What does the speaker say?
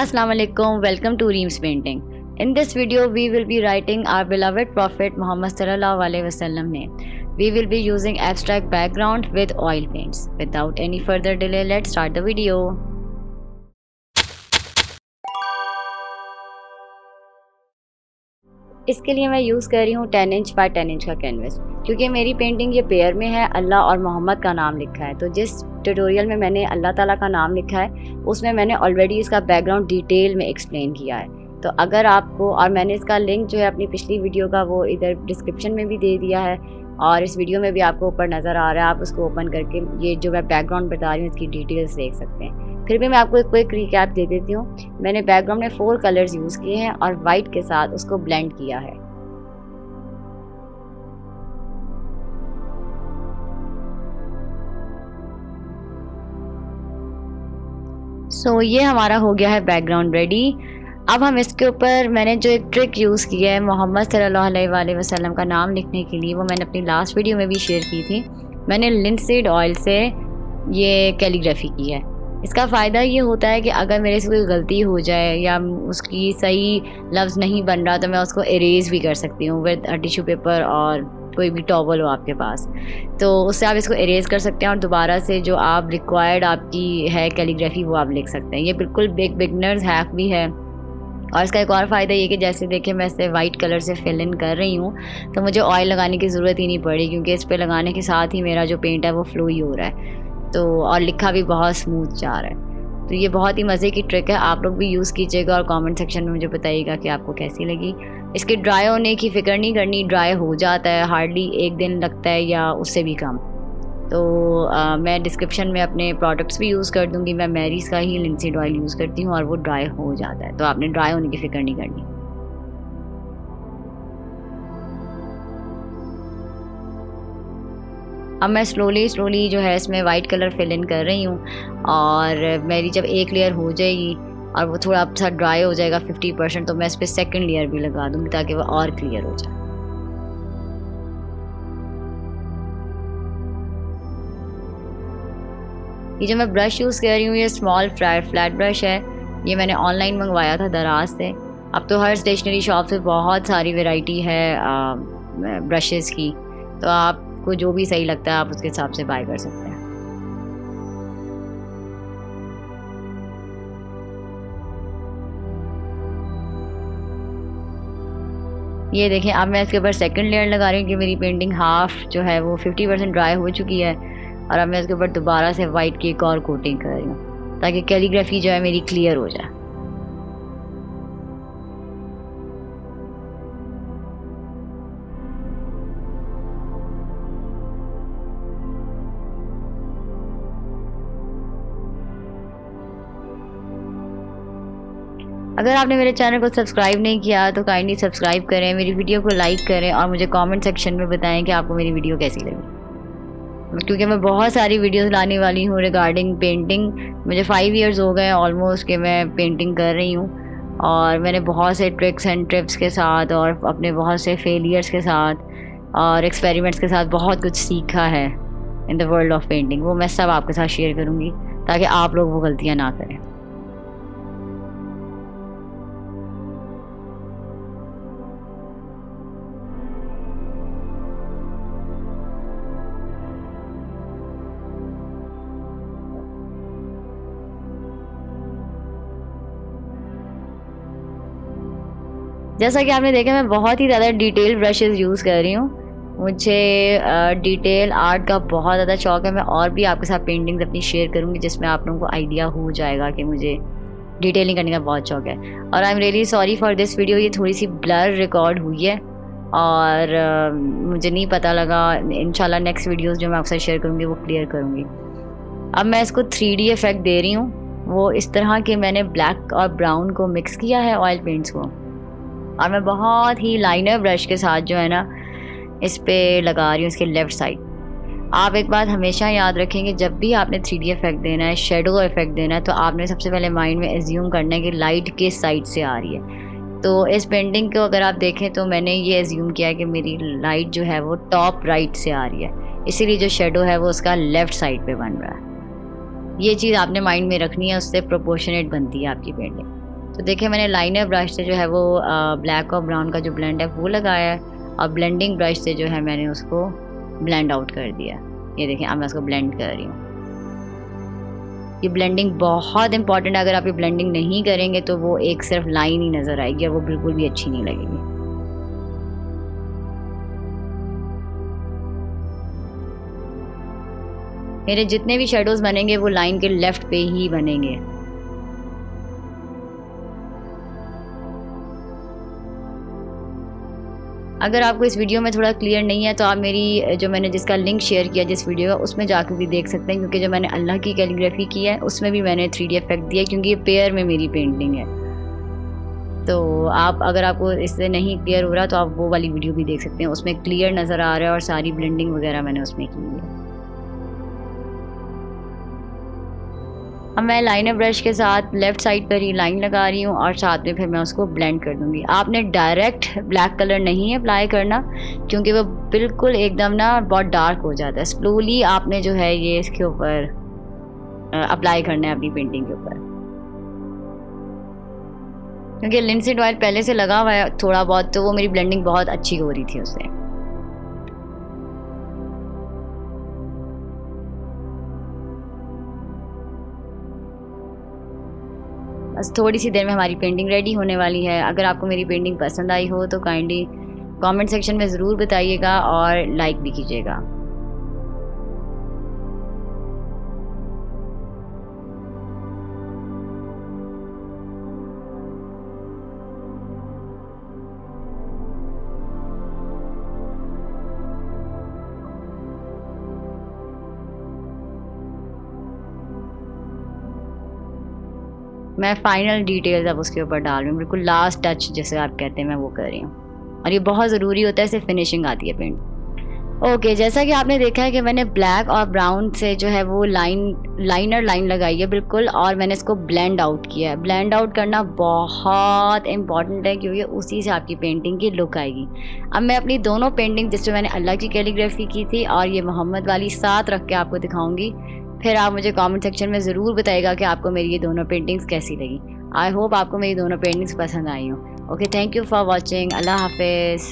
Assalamu alaikum. Welcome to Reams Painting. In this video, we will be writing our beloved Prophet Muhammad name. We will be using abstract background with oil paints. Without any further delay, let's start the video. इसके लिए मैं use कर रही हूँ ten inch by ten inch का canvas क्योंकि मेरी painting ये पेयर में है, अल्लाह और मोहम्मद का नाम लिखा है। तो जिस ट्यूटोरियल में मैंने अल्लाह ताला का नाम लिखा है, उसमें मैंने ऑलरेडी इसका बैकग्राउंड डिटेल में एक्सप्लेन किया है। तो अगर आपको, और मैंने इसका लिंक जो है अपनी पिछली वीडियो का वो इधर डिस्क्रिप्शन में भी दे दिया है, और इस वीडियो में भी आपको ऊपर नज़र आ रहा है, आप उसको ओपन करके ये जो मैं बैकग्राउंड बता रही हूँ, इसकी डिटेल्स देख सकते हैं। फिर भी मैं आपको एक क्विक रिकैप दे देती हूँ। मैंने बैकग्राउंड में फोर कलर्स यूज़ किए हैं और वाइट के साथ उसको ब्लेंड किया है। सो so, ये हमारा हो गया है बैकग्राउंड रेडी अब हम इसके ऊपर मैंने जो एक ट्रिक यूज़ की है मोहम्मद सल्लल्लाहु अलैहि वसल्लम का नाम लिखने के लिए वो मैंने अपनी लास्ट वीडियो में भी शेयर की थी। मैंने लिंसीड ऑयल से ये कैलीग्राफी की है। इसका फ़ायदा ये होता है कि अगर मेरे से कोई गलती हो जाए या उसकी सही लफ्ज़ नहीं बन रहा तो मैं उसको इरेज़ भी कर सकती हूँ विद टिशू पेपर और कोई भी टॉवल हो आपके पास। तो उससे आप इसको इरेज़ कर सकते हैं और दोबारा से जो आप रिक्वायर्ड आपकी है कैलीग्राफी वो आप लिख सकते हैं। ये बिल्कुल बिग बिगनर्स हैक भी है। और इसका एक और फ़ायदा ये कि जैसे देखिए, मैं इसे वाइट कलर से फिल इन कर रही हूँ तो मुझे ऑयल लगाने की ज़रूरत ही नहीं पड़ी, क्योंकि इस पर लगाने के साथ ही मेरा जो पेंट है, वो फ्लो ही हो रहा है। तो और लिखा भी बहुत स्मूथ जा रहा है। तो ये बहुत ही मज़े की ट्रिक है। आप लोग भी यूज़ कीजिएगा और कमेंट सेक्शन में मुझे बताइएगा कि आपको कैसी लगी। इसके ड्राई होने की फ़िक्र नहीं करनी ड्राई हो जाता है हार्डली एक दिन लगता है या उससे भी कम। तो आ, मैं डिस्क्रिप्शन में अपने प्रोडक्ट्स भी यूज़ कर दूँगी। मैं मैरीज़ का ही लिंसीड ऑयल यूज़ करती हूँ और वो ड्राई हो जाता है। तो आपने ड्राई होने की फ़िक्र नहीं करनी। अब मैं स्लोली स्लोली जो है इसमें वाइट कलर फिल इन कर रही हूँ और मेरी जब एक लेयर हो जाएगी और वो थोड़ा सा ड्राई हो जाएगा फिफ्टी परसेंट तो मैं इस पर सेकेंड लेयर भी लगा दूँगी ताकि वो और क्लियर हो जाए। ये जो मैं ब्रश यूज़ कर रही हूँ, ये स्मॉल फ्लैट ब्रश है। ये मैंने ऑनलाइन मंगवाया था दराज से। अब तो हर स्टेशनरी शॉप से बहुत सारी वैरायटी है ब्रशेज़ की। तो आप आपको जो भी सही लगता है, आप उसके हिसाब से बाय कर सकते हैं। ये देखें अब मैं इसके ऊपर सेकंड लेयर लगा रही हूँ कि मेरी पेंटिंग हाफ़ जो है वो 50 परसेंट ड्राई हो चुकी है और अब मैं इसके ऊपर दोबारा से वाइट की एक और कोटिंग कर रही हूँ, ताकि कैलीग्राफी जो है मेरी क्लियर हो जाए। अगर आपने मेरे चैनल को सब्सक्राइब नहीं किया तो काइंडली सब्सक्राइब करें, मेरी वीडियो को लाइक करें और मुझे कमेंट सेक्शन में बताएँ कि आपको मेरी वीडियो कैसी लगी। क्योंकि मैं बहुत सारी वीडियोस लाने वाली हूँ रिगार्डिंग पेंटिंग मुझे फाइव इयर्स हो गए ऑलमोस्ट कि मैं पेंटिंग कर रही हूँ। और मैंने बहुत से ट्रिक्स एंड ट्रिप्स के साथ और अपने बहुत से फेलियर्स के साथ और एक्सपेरिमेंट्स के साथ बहुत कुछ सीखा है in the world of painting वो मैं सब आपके साथ शेयर करूँगी ताकि आप लोग वो गलतियाँ ना करें। जैसा कि आपने देखा मैं बहुत ही ज़्यादा डिटेल ब्रशेज़ यूज़ कर रही हूँ। मुझे डिटेल आर्ट का बहुत ज़्यादा शौक है। मैं और भी आपके साथ पेंटिंग्स अपनी शेयर करूँगी जिसमें आप लोगों को आइडिया हो जाएगा कि मुझे डिटेलिंग करने का बहुत शौक है। और I am really sorry for this video ये थोड़ी सी ब्लर रिकॉर्ड हुई है। और uh, मुझे नहीं पता लगा इन नेक्स्ट वीडियोज़ जो मैं आपसे शेयर करूँगी वो क्लियर करूँगी। अब मैं इसको थ्री इफ़ेक्ट दे रही हूँ। वो इस तरह के मैंने ब्लैक और ब्राउन को मिक्स किया है ऑयल पेंट्स को। और मैं बहुत ही लाइनर ब्रश के साथ जो है ना, इस पर लगा रही हूँ इसके लेफ़्ट साइड आप एक बात हमेशा याद रखेंगे, जब भी आपने थ्री डी इफ़ेक्ट देना है शेडो इफ़ेक्ट देना है तो आपने सबसे पहले माइंड में एज्यूम करना है कि लाइट किस साइड से आ रही है। तो इस पेंटिंग को अगर आप देखें तो मैंने ये एज्यूम किया कि मेरी लाइट जो है वो टॉप राइट से आ रही है। इसीलिए जो शेडो है वो उसका लेफ़्ट साइड पे बन रहा है। ये चीज़ आपने माइंड में रखनी है, उससे प्रोपोर्शनेट बनती है आपकी पेंटिंग तो देखिए, मैंने लाइनर ब्रश से जो है वो ब्लैक और ब्राउन का जो ब्लेंड है, वो लगाया और ब्लेंडिंग ब्रश से जो है मैंने उसको ब्लेंड आउट कर दिया। ये देखिए, अब मैं उसको ब्लेंड कर रही हूँ। ये ब्लेंडिंग बहुत इंपॉर्टेंट है। अगर आप ये ब्लेंडिंग नहीं करेंगे तो वो एक सिर्फ़ लाइन ही नज़र आएगी और वो बिल्कुल भी अच्छी नहीं लगेगी। मेरे जितने भी शेडोज़ बनेंगे, वो लाइन के लेफ़्ट पे ही बनेंगे। अगर आपको इस वीडियो में थोड़ा क्लियर नहीं है तो आप मेरी जो मैंने जिसका लिंक शेयर किया, जिस वीडियो का उसमें जाकर भी देख सकते हैं, क्योंकि जो मैंने अल्लाह की कैलीग्राफी की है, उसमें भी मैंने थ्री इफ़ेक्ट दिया क्योंकि ये पेयर में मेरी पेंटिंग है। तो आप, अगर आपको इससे नहीं क्लियर हो रहा तो आप वो वाली वीडियो भी देख सकते हैं, उसमें क्लियर नज़र आ रहा है और सारी ब्लेंडिंग वगैरह मैंने उसमें की है। अब मैं लाइनर ब्रश के साथ लेफ़्ट साइड पर ही लाइन लगा रही हूँ और साथ में फिर मैं उसको ब्लेंड कर दूँगी। आपने डायरेक्ट ब्लैक कलर नहीं अप्लाई करना, क्योंकि वो बिल्कुल एकदम ना बहुत डार्क हो जाता है। स्लोली आपने जो है ये इसके ऊपर अप्लाई करना है अपनी पेंटिंग के ऊपर। क्योंकि लिंसिड ऑयल पहले से लगा हुआ है थोड़ा बहुत तो वो मेरी ब्लेंडिंग बहुत अच्छी हो रही थी उससे। बस थोड़ी सी देर में हमारी पेंटिंग रेडी होने वाली है। अगर आपको मेरी पेंटिंग पसंद आई हो तो काइंडली कमेंट सेक्शन में ज़रूर बताइएगा और लाइक भी कीजिएगा। मैं फ़ाइनल डिटेल्स अब उसके ऊपर डाल रही हूँ। बिल्कुल लास्ट टच जैसे आप कहते हैं, मैं वो कर रही हूँ। और ये बहुत ज़रूरी होता है इससे फिनिशिंग आती है पेंट ओके जैसा कि आपने देखा है कि मैंने ब्लैक और ब्राउन से जो है वो लाइन लाइनर लाइन लगाई है, बिल्कुल, और मैंने इसको ब्लेंड आउट किया है। ब्लेंड आउट करना बहुत इंपॉर्टेंट है, क्योंकि उसी से आपकी पेंटिंग की लुक आएगी। अब मैं अपनी दोनों पेंटिंग जिसमें मैंने अल्लाह की कैलीग्राफी की थी और ये मोहम्मद वाली साथ रख के आपको दिखाऊँगी फिर आप मुझे कमेंट सेक्शन में ज़रूर बताइएगा कि आपको मेरी ये दोनों पेंटिंग्स कैसी लगी आई होप आपको मेरी दोनों पेंटिंग्स पसंद आई हो okay thank you for watching अल्लाह हाफिज़